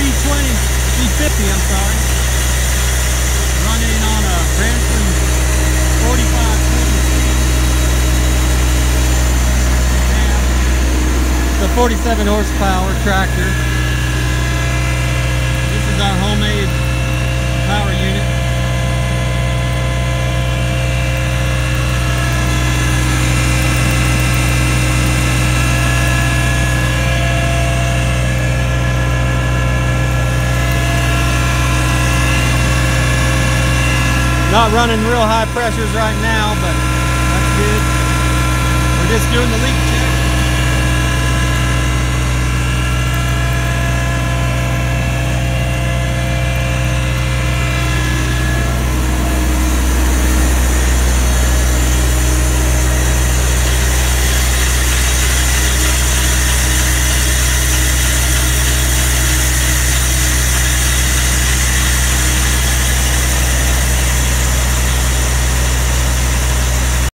V20, V50, I'm sorry. Running on a Branson 45 The 47 horsepower tractor. Not running real high pressures right now, but that's good. We're just doing the leak